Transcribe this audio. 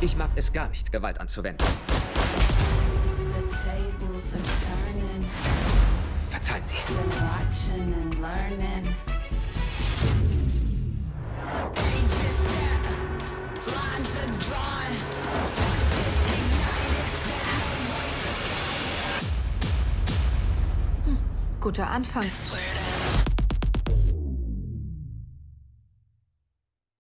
Ich mag es gar nicht, Gewalt anzuwenden. The tables are turning. Verzeihen Sie. We're watching and learning. Guter Anfang. Swear to